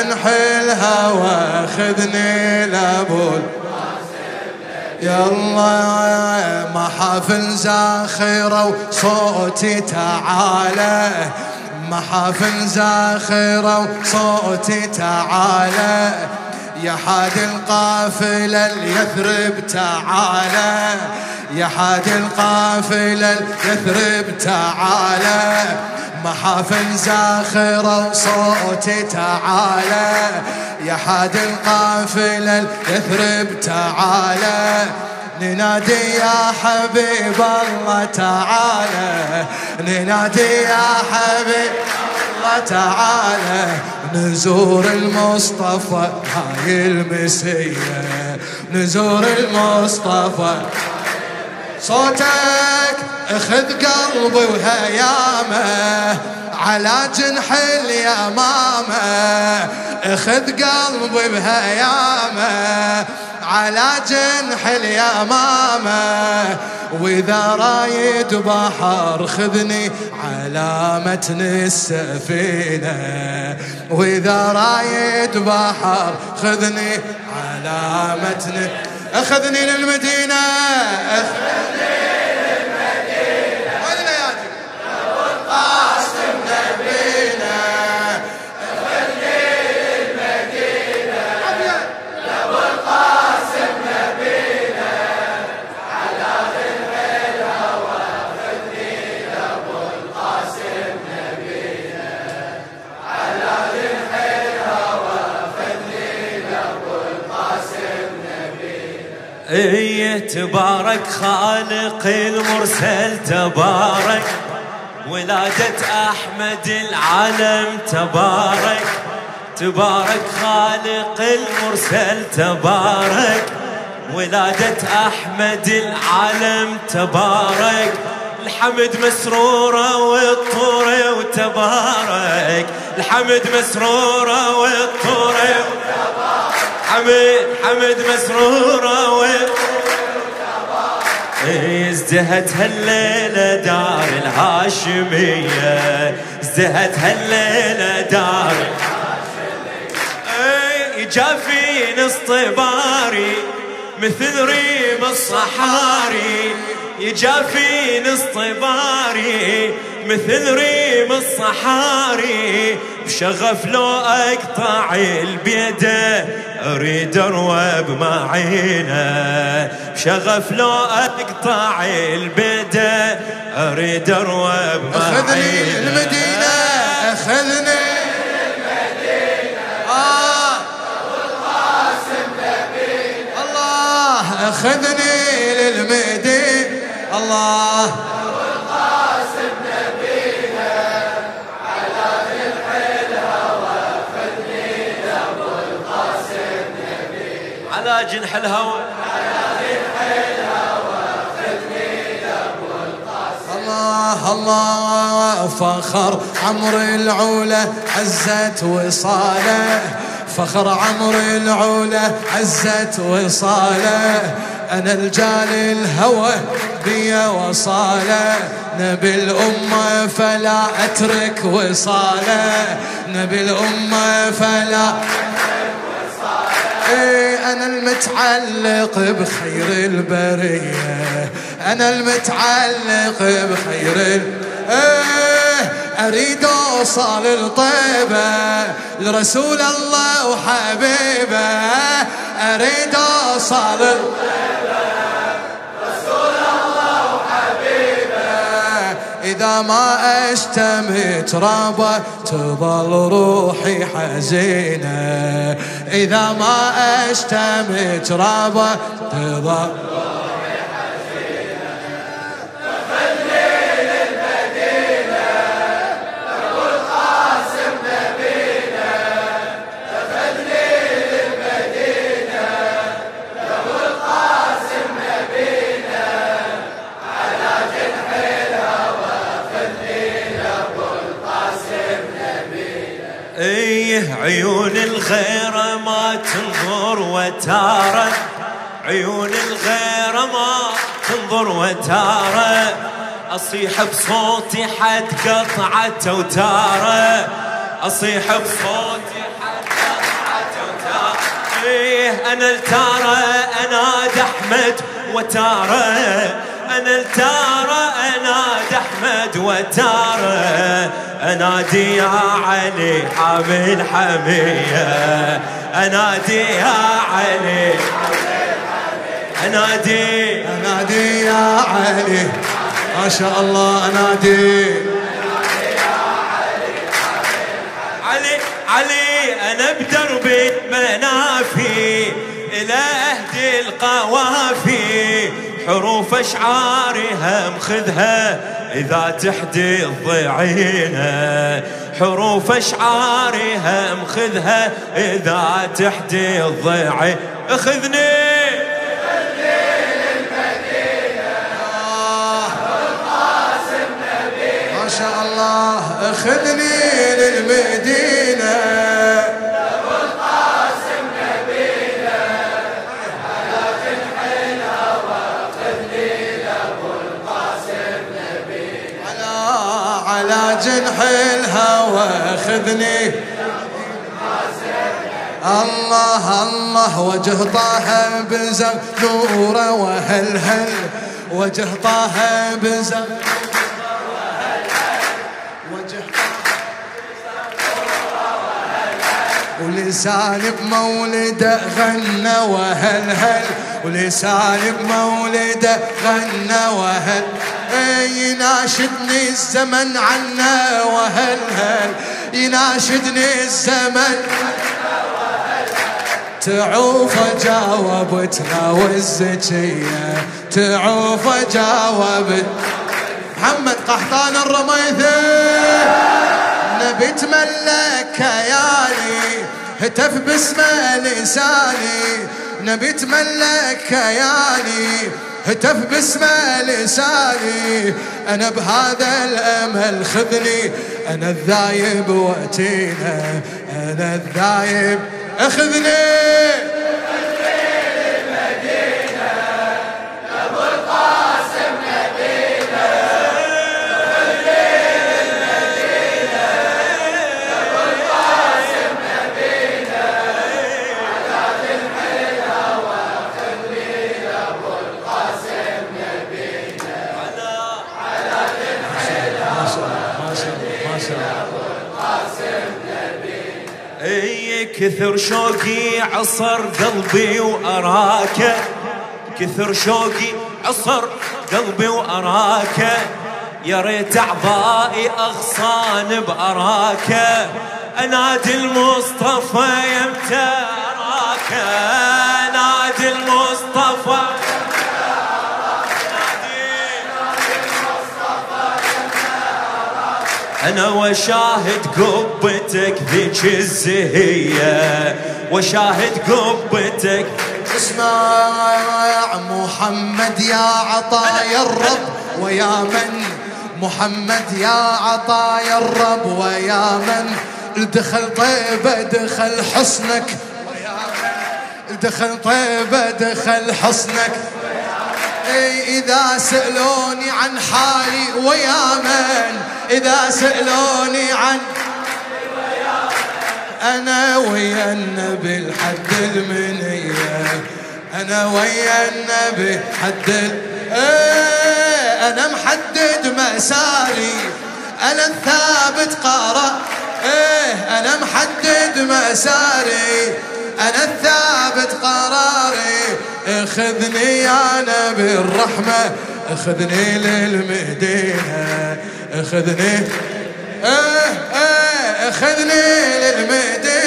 على جنح الهوى خذني لابول. يلا محافل زاخرة وصوتي تعالى. محافل زاخرة وصوتي تعالى. يا حاد القافلة اليثرب تعالى. يا حاد القافلة اليثرب تعالى. محافل زاخرة وصوتي تعالى يا حاد القافلة اليثرب تعالى. ننادي يا حبيب الله تعالى ننادي يا حبيب الله تعالى. نزور المصطفى هاي المسية نزور المصطفى صوتك اخذ قلبي وهيامه على جنح اليمامه. اخذ قلبي بهيامه على جنح اليمامة. وإذا رايد بحر خذني على متن السفينة. وإذا رايد بحر خذني على متن أخذني للمدينة. أخذني تبارك خالق المرسل تبارك. ولادة أحمد العالم تبارك. تبارك خالق المرسل تبارك. ولادة أحمد العالم تبارك. الحمد مسرورة والطورة وتبارك. الحمد مسرورة والطورة وتبارك. حمد حمد مسرورة ازدهت هالليلة دار الهاشمية ازدهت هالليلة دار الهاشمية. جافين اصطباري مثل ريم الصحاري. يجافين اصطباري مثل ريم الصحاري بشغف لو أقطع البيده أريد اروب معينة. بشغف لو أقطع البيده أريد اروب معينة. أخذني المدينة أخذني آه. الله. اخذني للمدينه الله على جنح الهوى. الله الله فخر عمر العولة عزت وصاله. فخر عمر العولة عزت وصاله. أنا الجال الهوى بي وصاله نبي الأمة فلا أترك وصاله نبي الأمة فلا إيه أنا المتعلق بخير البرية. أنا المتعلق بخير ال... إيه أريد أوصل الطيبة لرسول الله وحبيبه أريد الطيبة رسول الله وحبيبه إذا ما أشتم ترابه تظل روحي حزينة. إذا ما أشتم ترابه تظل عيون الغيرة ما تنظر وتارة عيون الغيرة ما تنظر وتارة أصيح بصوتي حد قطعة وتارة أصيح بصوتي حتى إيه أنا التارة انادى أحمد وتارة أنا التارة انادى أحمد وتارة. أنادي يا علي حامل حمية. أنادي يا علي أنادي. أنادي يا علي. ما شاء الله أنادي. علي علي أنا بدرب منافي إلى أهدي القوافي. حروف أشعارها مخذها إذا تحدي الضعينة. حروف أشعارها مخذها إذا تحدي الضعين أخذني. ما شاء الله أخذني للمدينة. على جنح الهوى خذني. الله الله وجه طه بزم نوره وهلهل وجه طه بزم وجه ولسان بمولده غنى وهلهل ولسان بمولده غنى وهل. يناشدني الزمن عنا وهلهل يناشدني الزمن تعوف جاوبتنا والزكية تعوف جاوبت. محمد قحطان الرميثي. نبي تملك كياني هتف باسم لساني نبي تملك كياني هتف باسم لساني. أنا بهذا الأمل خذني. أنا الذايب واتينا أنا الذايب أخذني. اي كثر شوقي عصر قلبي وأراك. كثر شوقي عصر قلبي وأراك. يا ريت أعضائي أغصان بأراك. أنادي المصطفى يمتى أنا وشاهد قبتك ذيك الزهية. وشاهد قبتك. اسمع محمد يا عطايا الرب ويا من؟ محمد يا عطايا الرب ويا من؟ دخل طيبة دخل حصنك. دخل طيبة دخل حصنك. إي إذا سألوني عن حالي ويا من؟ إذا سألوني عن أنا ويا النبي الحد المنية أنا ويا النبي حد أنا محدد مساري أنا الثابت قرار إيه أنا محدد مساري أنا الثابت قراري اخذني يا نبي الرحمة اخذني للمدينة اخذني إيه إيه اخذني للمدينة.